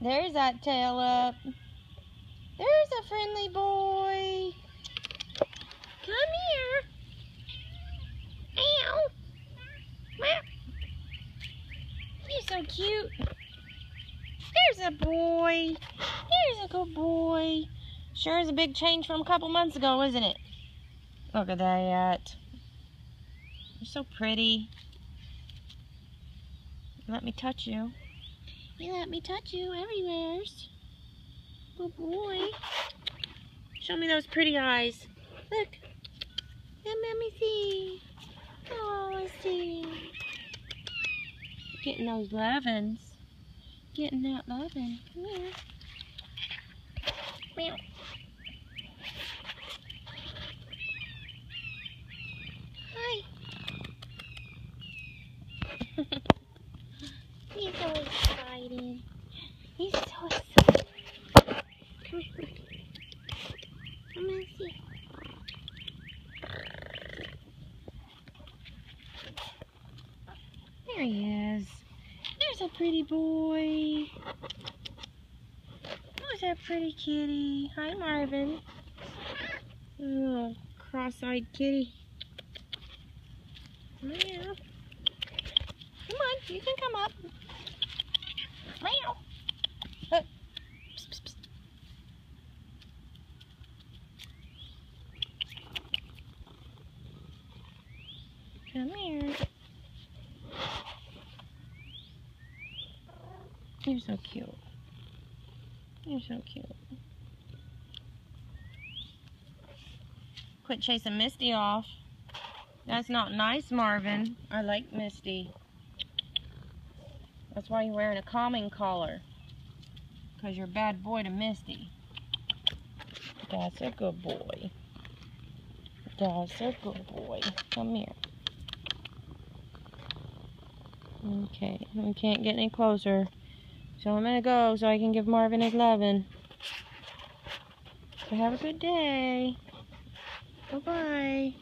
There's that tail up. There's a friendly boy. Come here. Ow. You're so cute. There's a boy. There's a good boy. Sure is a big change from a couple months ago, isn't it? Look at that. You're so pretty. Let me touch you. You let me touch you everywhere. Good boy. Show me those pretty eyes. Look. Let me see. Oh, I see. Getting those lovins. Getting that lovin'. Come here. Meow. Hi. He's so excited. He's so excited. Come here. Come and see. There he is. There's a pretty boy. Who's that pretty kitty? Hi, Marvin. Oh, cross-eyed kitty. Meow. Come on, you can come up. Meow. Uh. Come here. You're so cute. You're so cute. Quit chasing Misty off. That's not nice, Marvin. I like Misty. That's why you're wearing a calming collar. Because you're a bad boy to Misty. That's a good boy. That's a good boy. Come here. Okay, we can't get any closer. So I'm gonna go so I can give Marvin his lovin'. So have a good day. Bye-bye.